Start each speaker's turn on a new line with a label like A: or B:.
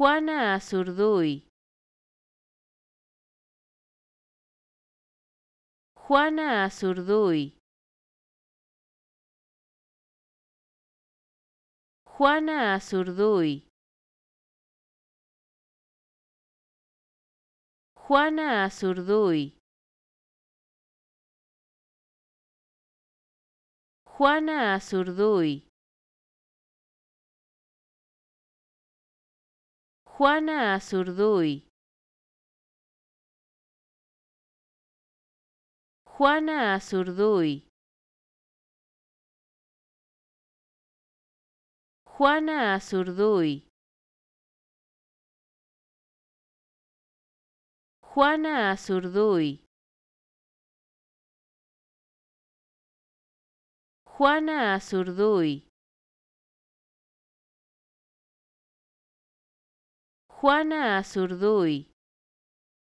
A: Juana Azurduy. Juana Azurduy. Juana Azurduy. Juana Azurduy. Juana Azurduy. Juana Azurduy. Juana Azurduy. Juana Azurduy. Juana Azurduy. Juana Azurduy. Juana Azurduy.